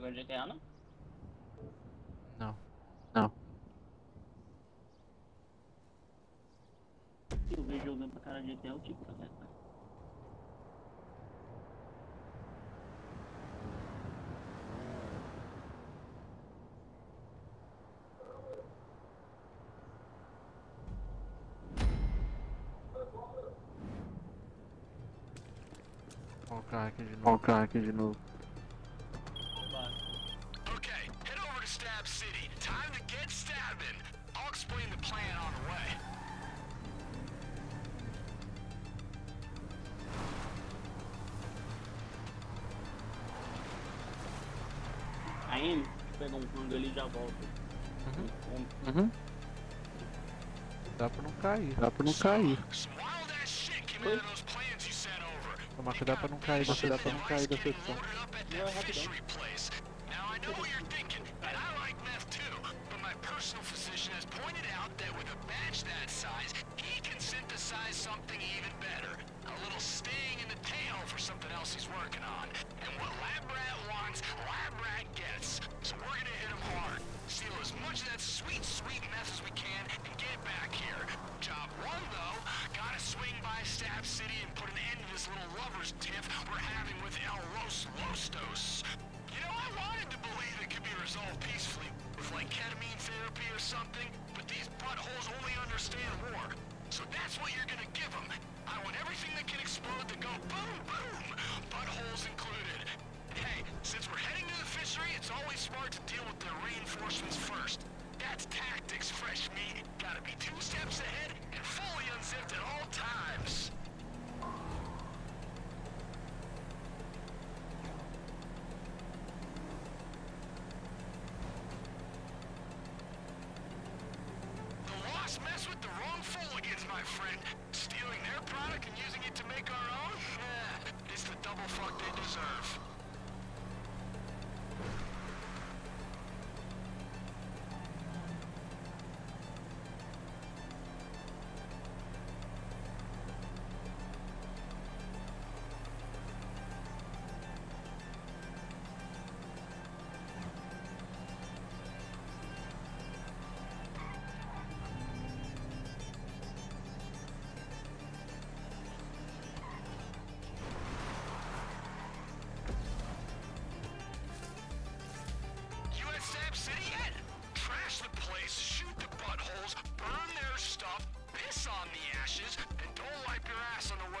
jogando GTA não? Não. Não. Eu vejo jogando pra cara GTA é o tipo, tá ligado? Ó o carro aqui de novo. O carro aqui de novo. I'll explain the plan on the way. Aí, pega um rango ali e já volta. Uhum. Um- Uhum. Dá pra não cair. Dá pra não cair. Over. Tomar cuidado pra não cair, dá pra não cair da Getting secção. loaded up working on. And what Lab Rat wants, Lab Rat gets. So we're gonna hit him hard. Steal as much of that sweet, sweet mess as we can and get it back here. Job one, though, gotta swing by Stab City and put an end to this little lover's tiff we're having with El Los Lostos. You know, I wanted to believe it could be resolved peacefully with like ketamine therapy or something, but these buttholes only understand war. So that's what you're gonna give them. I want everything that can explode to go boom, boom, buttholes included. Hey, since we're heading to the fishery, it's always smart to deal with the reinforcements first. That's tactics, fresh meat. Gotta be two steps City? Trash the place, shoot the buttholes, burn their stuff, piss on the ashes, and don't wipe your ass on the way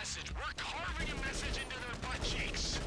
message. We're carving a message into their butt cheeks.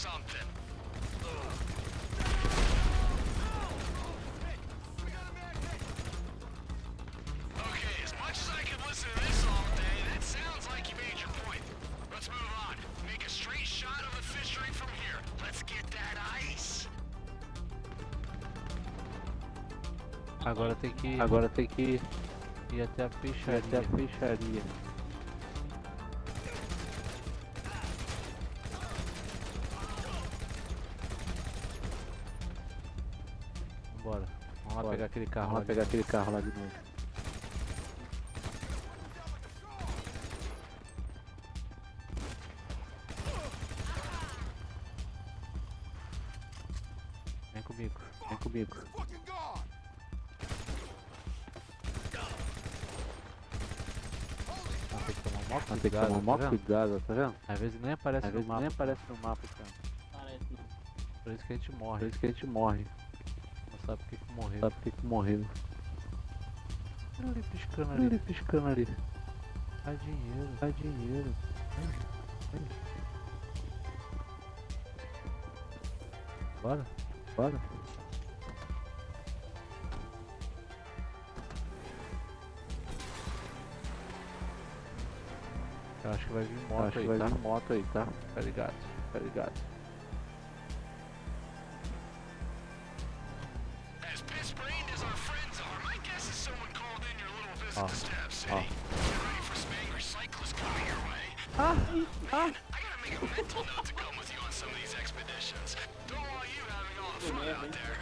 something. Okay, as much as I could listen to this all day, that sounds like you made your point. Let's move on. Make a straight shot of the fishery from here. Let's get that ice. Agora tem que. Agora tem que ir até a peixaria. Até a peixaria. Aquele carro Vamos lá lá pegar aquele carro lá de novo. Vem comigo. Vem comigo. Não, tem que tomar mó tem que cuidado, tomar mó tá vendo? cuidado, tá vendo? Às vezes nem aparece Às no vezes mapa. nem aparece no mapa, cara. Parece não. Por isso que a gente Por morre. isso que a gente morre. Não sabe por que que morreu. Sabe por que que morreu? Olha ali piscando Olha ali. ele piscando ali. Dá dinheiro. Dá dinheiro. Bora. Bora. Eu acho que vai vir moto acho aí, que vai tá? vir moto aí, tá? Tá ligado? Tá ligado? The fun out there.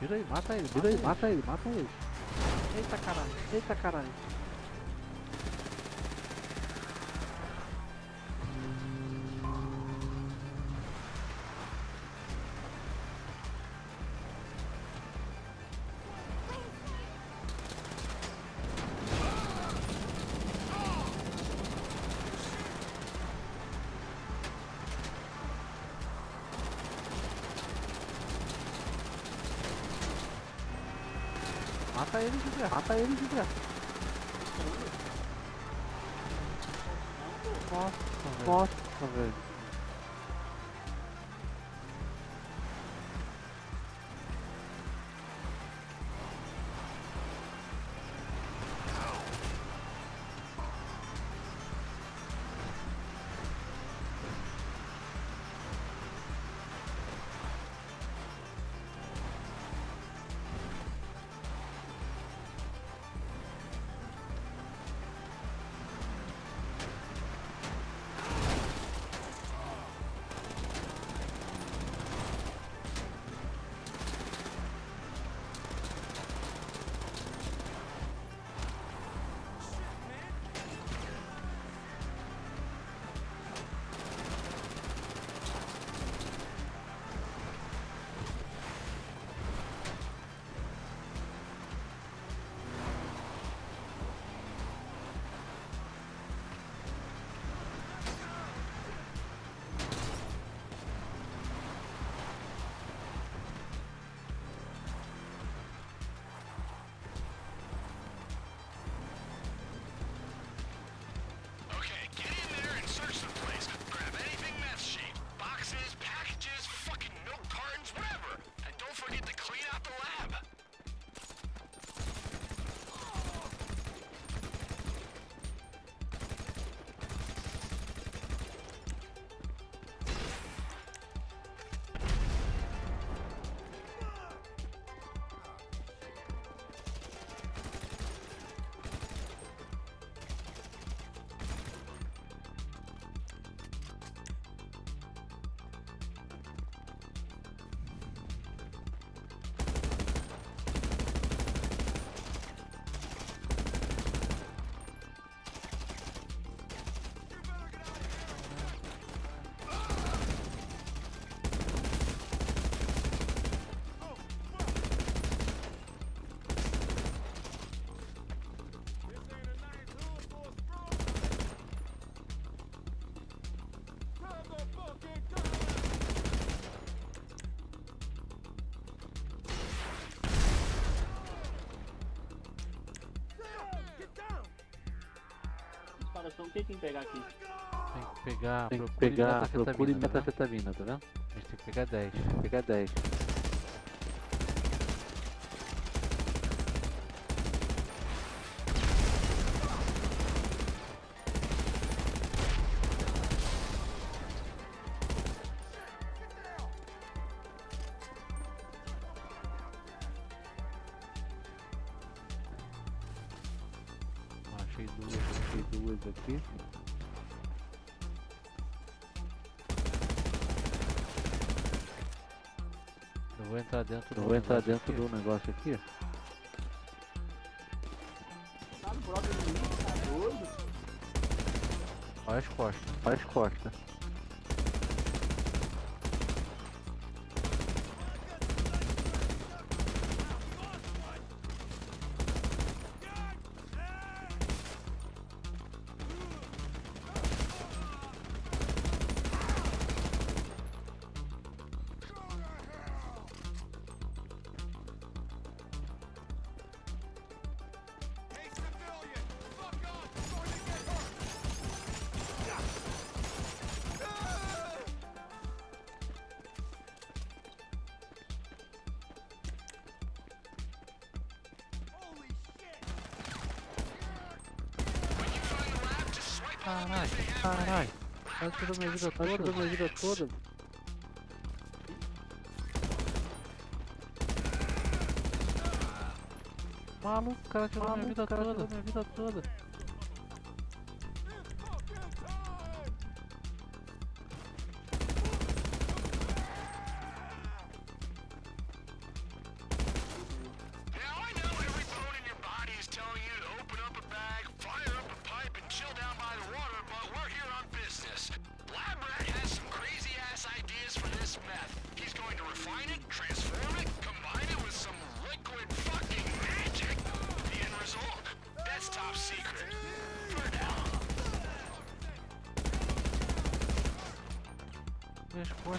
Tira aí, mata ele. Tira aí, mata ele, mata ele. Eita caralho. Eita caralho. Mata ele, José. Nossa. Nossa, velho. Disparação, o que tem que pegar aqui? Tem que pegar. Tem que procure pegar, metafetamina, procure tá vendo? metafetamina, tá vendo? A gente tem que pegar 10. Pegar 10. Aqui. Eu vou entrar dentro do Eu vou entrar negócio dentro aqui. do negócio aqui. Tá no próprio inimigo, tá doido? Olha as costas. Olha as costas. Caralho, caralho. Quase tirou minha vida toda. minha vida toda. Maluco, cara tirou minha vida toda. minha vida toda.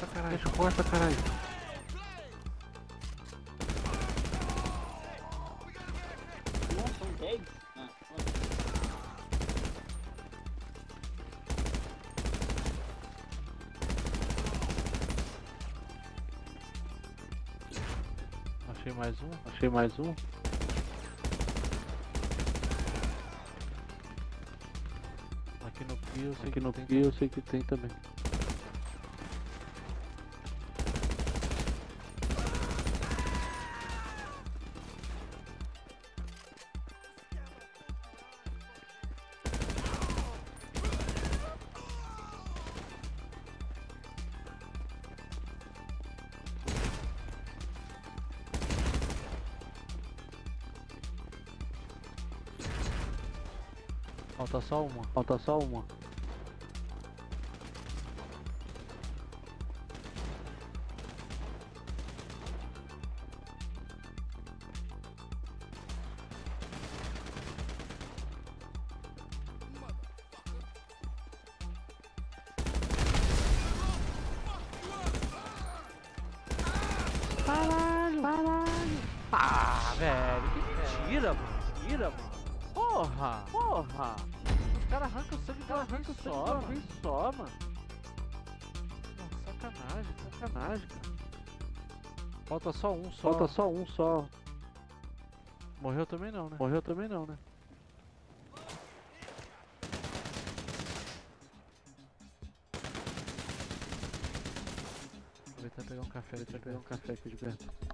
Costas, caralho. Costas, caralho. Não, são 10. Ah, são- Achei mais um. Achei mais um. Aqui no pio, eu sei Aqui que no pio eu sei que tem também. Falta só uma. Falta só uma. Caralho, caralho. Ah, velho, que mentira, mano. Mentira, mano. Porra, porra. Os caras arrancam o sangue de uma vez só, uma mano. vez só, mano. Não, sacanagem, sacanagem, cara. Falta só um só. Falta só um só. Morreu também não, né? Morreu também não, né? Aproveitar e pegar um café eu pegar um café aqui de perto.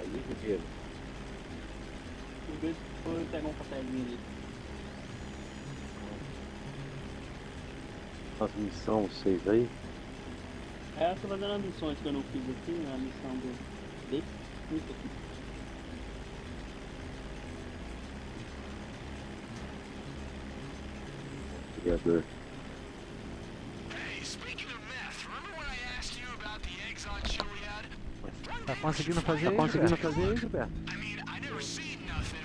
Aí, Ribeiro. Por vezes foi pegar um cafezinho ali. As missões, vocês aí? É, eu tô fazendo as missões que eu não fiz aqui, a missão do. desse. Isso aqui. Criador. Hey, speaking of meth, remember when I asked you about the eggs on Chiliad? Tá conseguindo fazer Tá isso, conseguindo Gilberto? fazer isso, Beto?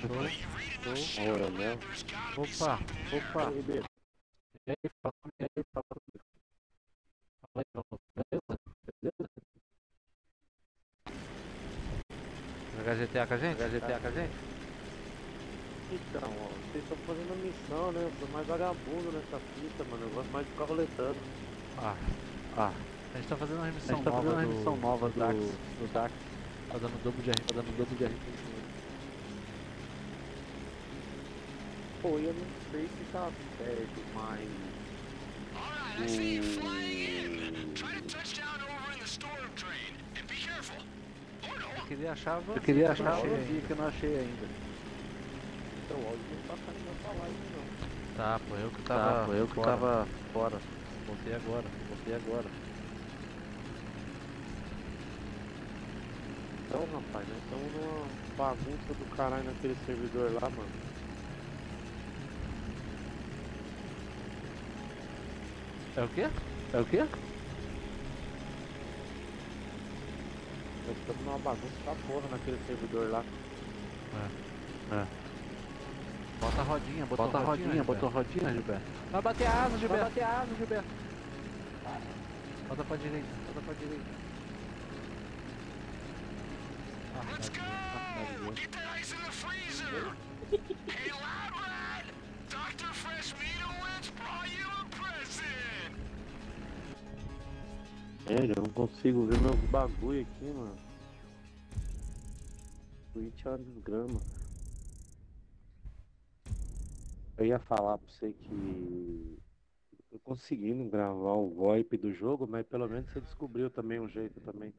Enough shit Ora, né? Opa, opa. E aí, fala comigo, e aí, fala comigo. Fala aí, beleza? Beleza? Jogar GTA com a gente? Jogar GTA com a gente? Então, ó, vocês estão fazendo a missão, né? Eu sou mais vagabundo nessa fita, mano. Eu gosto mais de ficar roletando. Ah, Ah, a gente tá fazendo uma a remissão gente tá nova fazendo uma do, remissão nova do, Dax. do Dax. Tá dando dobro de RP, tá dando dobro de RP. Pô, eu não sei se tá certo, mas. Alright, I see you flying in. Try to touch down over in the storm drain. And be careful. Or no. Eu queria achar a Eu queria achar que eu o não achei vazio que eu não achei ainda. Então, o áudio não tá saindo nessa live, não. Tá, pô, eu que Tá, tava. foi eu que fora. tava fora. Voltei agora, voltei agora. Então, rapaz, nós estamos numa bagunça do caralho naquele servidor lá, mano. É o quê? É o quê? Nós estamos numa bagunça da porra naquele servidor lá. Bota a rodinha, bota, Bota a rodinha, Gilberto. botou a rodinha, Gilberto. Vai bater a asa, Gilberto. bater a asa, Gilberto. Bota pra direita, bota pra direita. Ah, Let's go! Get that ice in the freezer! hey, Lad! Dr. Fresh Meadowitz brought you a present! É, eu não consigo ver meus bagulho aqui, mano. Twitch é uma desgrama. Eu ia falar pra você que eu tô conseguindo gravar o VoIP do jogo, mas pelo menos você descobriu também um jeito também.